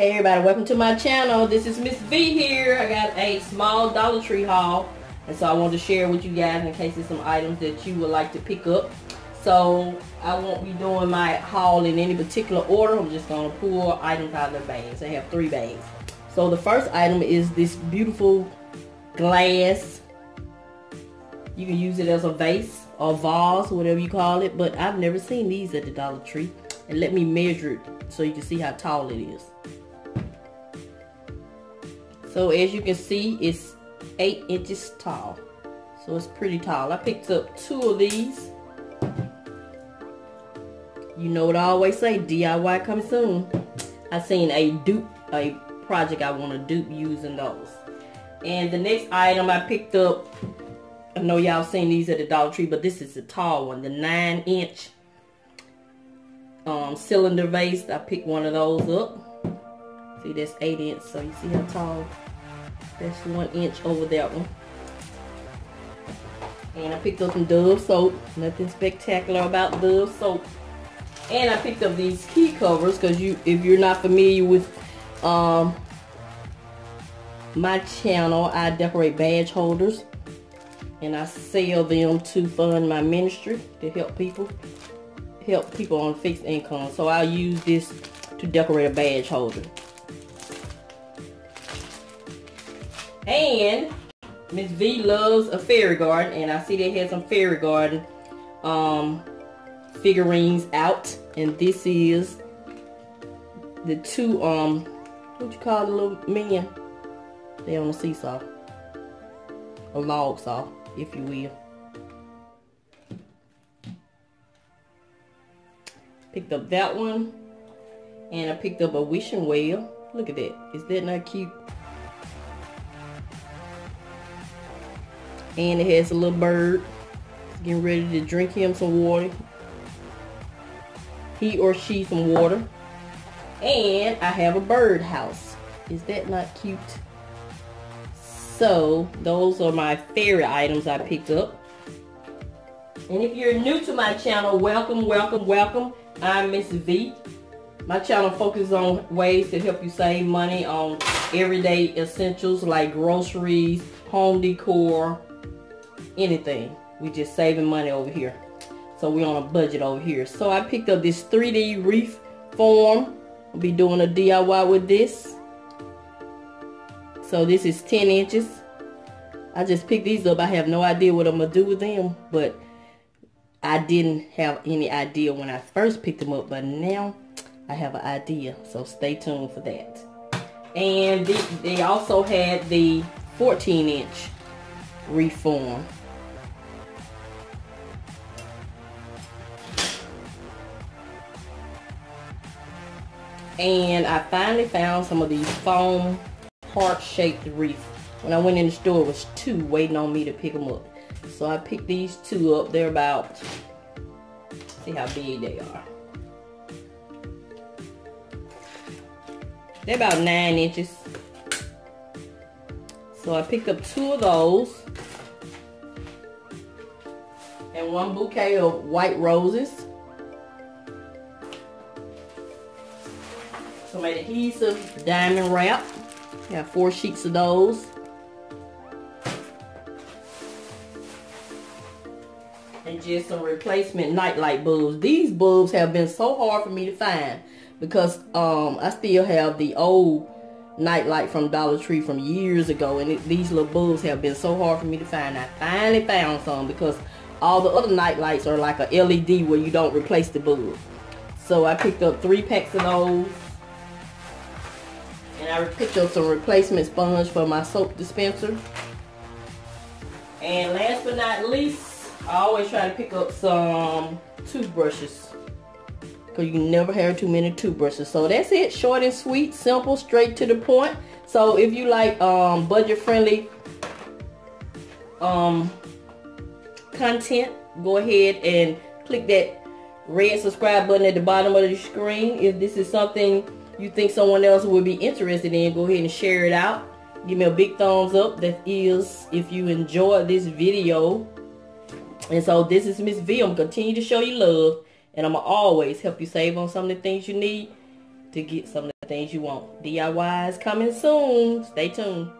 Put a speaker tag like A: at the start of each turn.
A: Hey everybody, welcome to my channel. This is Miss V here. I got a small Dollar Tree haul. And so I wanted to share with you guys in case there's some items that you would like to pick up. So I won't be doing my haul in any particular order. I'm just going to pull items out of the bags. I have three bags. So the first item is this beautiful glass. You can use it as a vase or vase, whatever you call it. But I've never seen these at the Dollar Tree. And let me measure it so you can see how tall it is. So as you can see, it's 8 inches tall. So it's pretty tall. I picked up two of these. You know what I always say, DIY coming soon. I seen a dupe, a project I want to dupe using those. And the next item I picked up, I know y'all seen these at the Dollar Tree, but this is the tall one, the 9 inch um, cylinder vase. I picked one of those up. See, that's 8 inch, so you see how tall? That's 1 inch over that one. And I picked up some Dove soap. Nothing spectacular about Dove soap. And I picked up these key covers because you, if you're not familiar with um, my channel, I decorate badge holders. And I sell them to fund my ministry to help people help people on fixed income. So I'll use this to decorate a badge holder. And Miss V loves a fairy garden, and I see they had some fairy garden um, figurines out, and this is the two um, what you call the little men? They on a seesaw, a log saw, if you will. Picked up that one, and I picked up a wishing well. Look at that. Is that not cute? And it has a little bird. getting ready to drink him some water. He or she some water. And I have a bird house. Is that not cute? So, those are my fairy items I picked up. And if you're new to my channel, welcome, welcome, welcome. I'm Miss V. My channel focuses on ways to help you save money on everyday essentials like groceries, home decor, anything. We just saving money over here. So we're on a budget over here. So I picked up this 3D wreath form. I'll be doing a DIY with this. So this is 10 inches. I just picked these up. I have no idea what I'm going to do with them. But I didn't have any idea when I first picked them up. But now I have an idea. So stay tuned for that. And they, they also had the 14 inch wreath form. And I finally found some of these foam heart-shaped wreaths. When I went in the store, it was two waiting on me to pick them up. So I picked these two up. They're about, see how big they are. They're about nine inches. So I picked up two of those. And one bouquet of white roses. Some adhesive diamond wrap. Got four sheets of those. And just some replacement nightlight bulbs. These bulbs have been so hard for me to find because um, I still have the old nightlight from Dollar Tree from years ago and it, these little bulbs have been so hard for me to find. I finally found some because all the other nightlights are like a LED where you don't replace the bulb. So I picked up three packs of those. I picked up some replacement sponge for my soap dispenser. And last but not least, I always try to pick up some toothbrushes. Because you never have too many toothbrushes. So that's it. Short and sweet, simple, straight to the point. So if you like um, budget friendly um, content, go ahead and click that red subscribe button at the bottom of the screen. If this is something you think someone else would be interested in, go ahead and share it out. Give me a big thumbs up. That is if you enjoyed this video. And so this is Miss V. I'm continue to show you love. And I'm going to always help you save on some of the things you need to get some of the things you want. DIY is coming soon. Stay tuned.